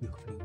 六十